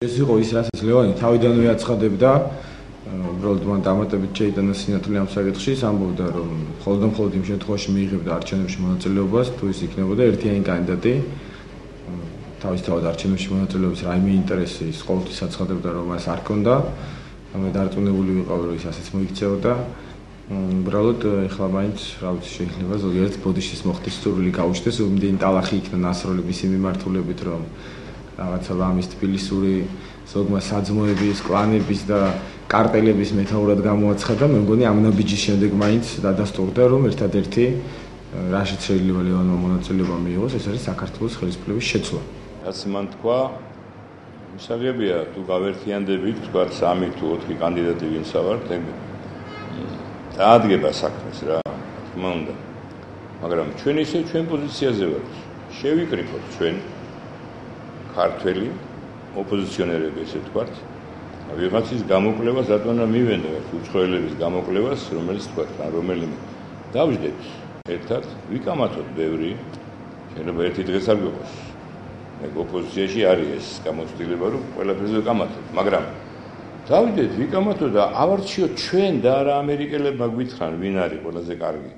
ეს იყო ის რასაც ლევანი თავიდანვე აცხადებდა. უბრალოდ მან დამატებით შეიტანა სინათლე ამ საკითხში ამბობდა რომ მხოლოდ მხოლოდ იმ შემთხვევაში მიიღებდა არჩევნებში მონაწილეობას თუ ის იქნებოდა ერთიანი კანდიდატი. თავისთავად არჩევნებში მონაწილეობის რაიმე ინტერესი ის ყოველთვის აცხადებდა რომ მას არ ქონდა მე დარწმუნებული ვიყავი რომ ის ასეც მოიქცეოდა. უბრალოდ ეხლა მაინც რა ვიცი შეიძლება ზოგიერთ ბოდიშის მოხდის სურვილი გაუჩნდეს უმდენი ტალახი იქნა ნასროლების იმ მიმართულებით რომ რაღაცა ლამის თბილისური ზოგმა საძმოების კლანების და კარტელების მეტაურად გამოაცხადა. მე მგონი ამ ნაბიჯის შემდეგ მაინც დადასტურდა რომ ერთადერთი რაშიც შეიძლება ლევანმა მონაწილეობა მიიღოს ეს არის საქართველოს ხელისუფლების შეცვლა. რაც მან თქვა მისაღებია თუ გავერთიანდებით თქვა 3 თუ 4 კანდიდატი ვინც ავართ ეგ დაადგება საქმეს რა თქმა უნდა. მაგრამ ჩვენ ისე ჩვენ პოზიციაზე ვართ. შევიკრიფოთ ჩვენ ქართველი ოპოზიციონერები ესე ვთქვათ, ვიღაცის გამოკვლევას რატომ არ მივენდოთ, უცხოელების გამოკვლევას, რომელიც თქვათ, რომელიმე დავждეთ ერთად, ვიკამათოთ ბევრი, შეიძლება ერთი დღეს არ გიყოს. მე ოპოზიციაში არის ეს გამოცდილება, რომ ყველაფერზე ვიკამათოთ, მაგრამ დავიდეთ, ვიკამათო და ავარჩიოთ ჩვენ და არა ამერიკელებმა გვითხრან, ვინ არის ყველაზე კარგი.